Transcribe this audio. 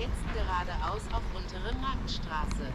Jetzt geradeaus auf untere Marktstraße.